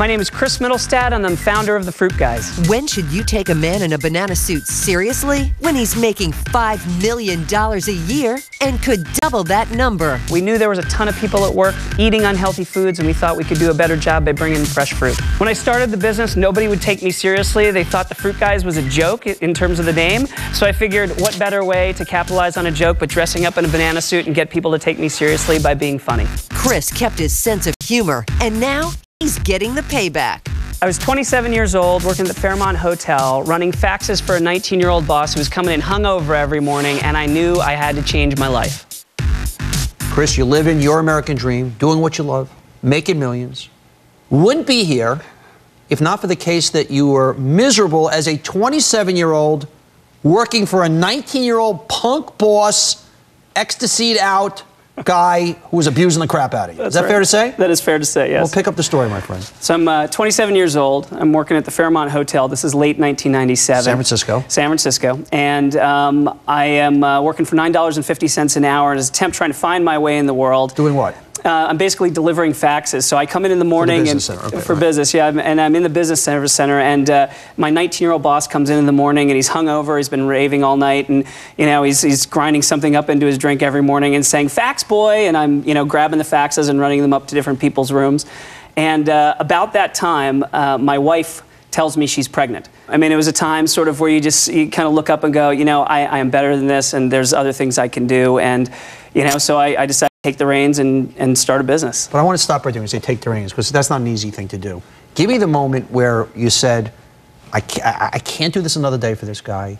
My name is Chris Mittelstaedt, and I'm founder of the Fruit Guys. When should you take a man in a banana suit seriously? When he's making $5 million a year and could double that number. We knew there was a ton of people at work eating unhealthy foods, and we thought we could do a better job by bringing fresh fruit. When I started the business, nobody would take me seriously. They thought the Fruit Guys was a joke in terms of the name. So I figured, what better way to capitalize on a joke but dressing up in a banana suit and get people to take me seriously by being funny? Chris kept his sense of humor, and now He's getting the payback. I was 27 years old, working at the Fairmont Hotel, running faxes for a 19 year old boss who was coming in hungover every morning, and I knew I had to change my life. Chris, you live in your American dream, doing what you love, making millions. Wouldn't be here if not for the case that you were miserable as a 27 year old working for a 19 year old punk boss, ecstasied out, guy who was abusing the crap out of you. That's is that right. fair to say? That is fair to say, yes. Well, pick up the story, my friend. So I'm uh, 27 years old. I'm working at the Fairmont Hotel. This is late 1997. San Francisco. San Francisco. And um, I am uh, working for $9.50 an hour as an attempt trying to find my way in the world. Doing what? Uh, I'm basically delivering faxes. So I come in in the morning for the and okay, for right. business, yeah, and I'm in the business center, center and uh, my 19-year-old boss comes in in the morning and he's hungover. He's been raving all night, and you know he's he's grinding something up into his drink every morning and saying "fax boy," and I'm you know grabbing the faxes and running them up to different people's rooms. And uh, about that time, uh, my wife tells me she's pregnant. I mean, it was a time sort of where you just you kind of look up and go, you know, I, I am better than this, and there's other things I can do, and you know, so I, I decided take the reins and, and start a business. But I want to stop right there and say take the reins because that's not an easy thing to do. Give me the moment where you said, I can't, I can't do this another day for this guy.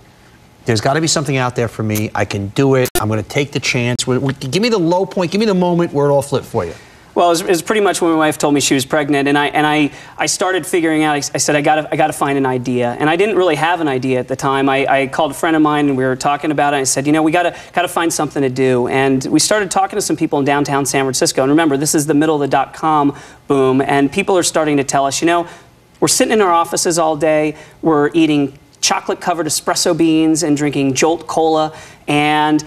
There's got to be something out there for me. I can do it. I'm going to take the chance. Give me the low point. Give me the moment where it all flipped for you. Well, it was, it was, pretty much when my wife told me she was pregnant, and I and I, I started figuring out. I, said I got I got to find an idea, and I didn't really have an idea at the time. I, I called a friend of mine, and we were talking about it. I said, you know, we got to got to find something to do, and we started talking to some people in downtown San Francisco. And remember, this is the middle of the dot com boom, and people are starting to tell us, you know, we're sitting in our offices all day, we're eating chocolate covered espresso beans and drinking Jolt Cola, and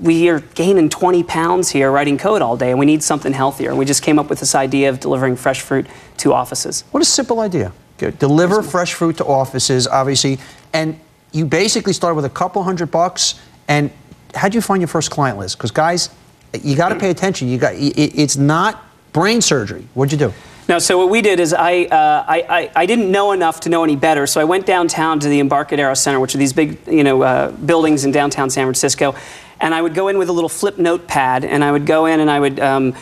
we are gaining 20 pounds here writing code all day and we need something healthier. And we just came up with this idea of delivering fresh fruit to offices. What a simple idea. Deliver fresh fruit to offices, obviously. And you basically started with a couple hundred bucks. And how'd you find your first client list? Because guys, you got to pay attention. You got it's not brain surgery. What'd you do? No, so what we did is I, uh, I, I, I, didn't know enough to know any better, so I went downtown to the Embarcadero Center, which are these big you know, uh, buildings in downtown San Francisco, and I would go in with a little flip notepad, and I would go in and I would um,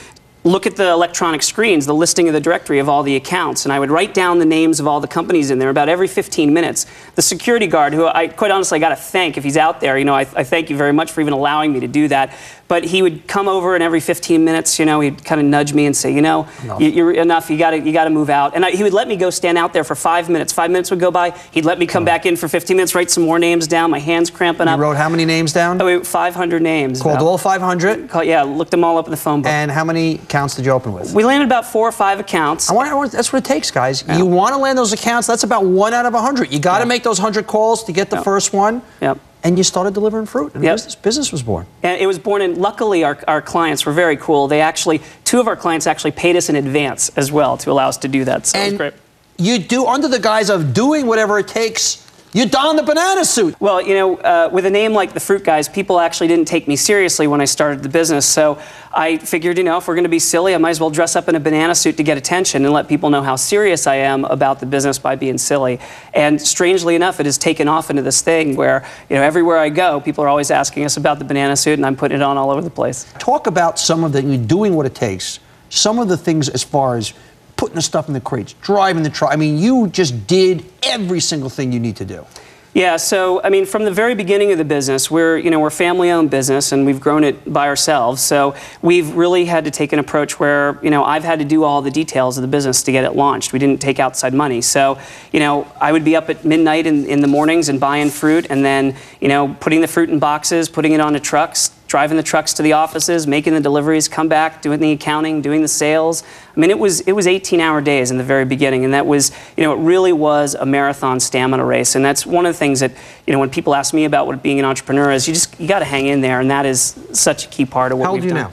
look at the electronic screens, the listing of the directory of all the accounts, and I would write down the names of all the companies in there about every 15 minutes. The security guard, who I quite honestly got to thank if he's out there, you know, I, I, thank you very much for even allowing me to do that. But he would come over and every 15 minutes, you know, he'd kind of nudge me and say, you know, you, are enough. You got to you got to move out. And I, he would let me go stand out there for five minutes. Five minutes would go by. He'd let me come back in for 15 minutes, write some more names down. My hands cramping you up. You wrote how many names down? Oh, 500 names. Called about. all 500. Called, yeah, looked them all up in the phone book. And how many accounts did you open with? We landed about four or five accounts. I want, I want that's what it takes, guys. Yeah. You want to land those accounts. That's about one out of a 100. You got to yeah. make those 100 calls to get the yep. first one. Yep and you started delivering fruit, and yep. business, business was born. And it was born, and luckily our, our clients were very cool. They actually, two of our clients actually paid us in advance as well to allow us to do that. So and it was great. You do under the guise of doing whatever it takes you don the banana suit. Well, you know, uh, with a name like the Fruit Guys, people actually didn't take me seriously when I started the business. So I figured, you know, if we're going to be silly, I might as well dress up in a banana suit to get attention and let people know how serious I am about the business by being silly. And strangely enough, it has taken off into this thing where, you know, everywhere I go, people are always asking us about the banana suit, and I'm putting it on all over the place. Talk about some of the, you doing what it takes, some of the things as far as putting the stuff in the crates, driving the truck. I mean, you just did every single thing you need to do. Yeah, so I mean, from the very beginning of the business, we're you know we're family-owned business, and we've grown it by ourselves. So we've really had to take an approach where you know I've had to do all the details of the business to get it launched. We didn't take outside money, so you know I would be up at midnight in, in the mornings and buying fruit, and then you know putting the fruit in boxes, putting it onto trucks, driving the trucks to the offices, making the deliveries, come back, doing the accounting, doing the sales. I mean, it was it was 18-hour days in the very beginning, and that was you know it really was a marathon stamina race, and that's one of the things that you know when people ask me about what being an entrepreneur is, you just you got to hang in there, and that is such a key part of what How we've old are you now?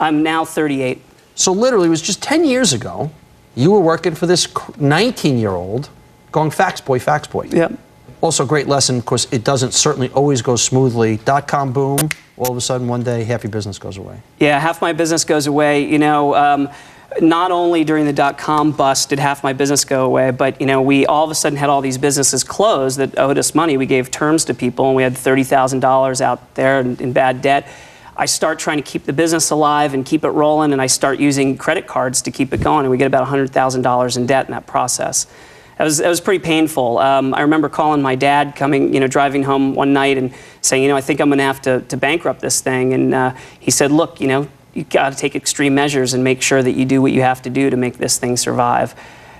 I'm now 38. So literally, it was just 10 years ago. You were working for this 19 year old going fax boy, fax boy. Yep. Also, great lesson. Of course, it doesn't certainly always go smoothly. Dot com boom. All of a sudden, one day, half your business goes away. Yeah, half my business goes away. You know, um, not only during the dot com bust did half my business go away, but you know, we all of a sudden had all these businesses close that owed us money. We gave terms to people, and we had thirty thousand dollars out there in, in bad debt. I start trying to keep the business alive and keep it rolling, and I start using credit cards to keep it going, and we get about hundred thousand dollars in debt in that process. That was, that was pretty painful. Um, I remember calling my dad, coming, you know, driving home one night and saying, you know, I think I'm going to have to to bankrupt this thing. And uh, he said, look, you know, you got to take extreme measures and make sure that you do what you have to do to make this thing survive.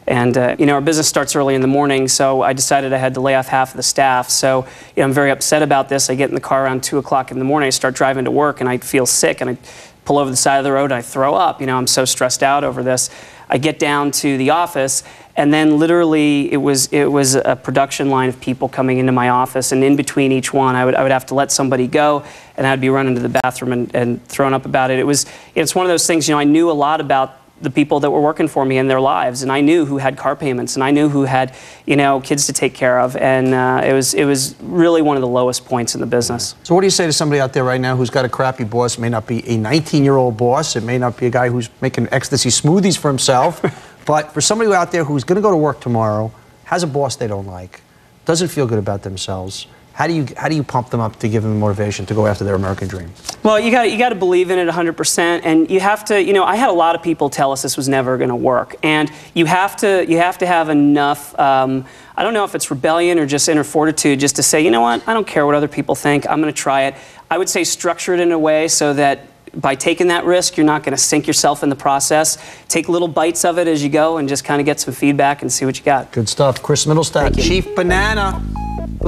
And uh, you know, our business starts early in the morning, so I decided I had to lay off half of the staff. So you know, I'm very upset about this. I get in the car around two o'clock in the morning. I start driving to work, and I feel sick, and I pull over the side of the road. And I throw up. You know, I'm so stressed out over this. I get down to the office, and then literally it was it was a production line of people coming into my office, and in between each one, I would I would have to let somebody go, and I'd be running to the bathroom and, and thrown up about it. It was it's one of those things. You know, I knew a lot about the people that were working for me in their lives, and I knew who had car payments, and I knew who had you know kids to take care of, and uh, it was it was really one of the lowest points in the business. So, what do you say to somebody out there right now who's got a crappy boss? It may not be a 19 year old boss, it may not be a guy who's making ecstasy smoothies for himself, but for somebody out there who's going to go to work tomorrow, has a boss they don't like, doesn't feel good about themselves. How do you how do you pump them up to give them motivation to go after their American dream? Well, you got you got to believe in it 100%, and you have to. You know, I had a lot of people tell us this was never going to work, and you have to you have to have enough. Um, I don't know if it's rebellion or just inner fortitude, just to say, you know what, I don't care what other people think. I'm going to try it. I would say structure it in a way so that by taking that risk, you're not going to sink yourself in the process. Take little bites of it as you go, and just kind of get some feedback and see what you got. Good stuff. Chris Mittelstaedt, Thank you. Chief Banana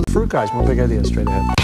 for the Fruit Guys. More big ideas straight ahead.